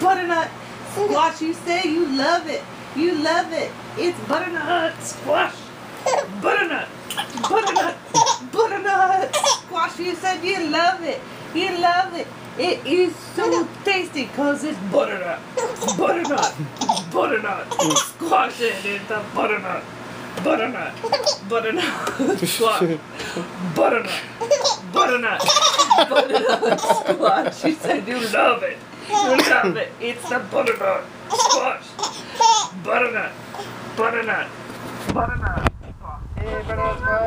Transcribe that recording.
butternut, squash. You say you love it. You love it. It's butternut squash. Butternut, butternut, butternut squash. You said you love it. You love it. It is so tasty because it's butternut. Butternut. Butternut. Squash it into butternut. Butternut. Butternut. Squash. Butternut. Butternut. Butternut squash. You said you love it. Love it. It's the butternut squash. Butternut. Butternut. Butternut. Hey, butternut squash!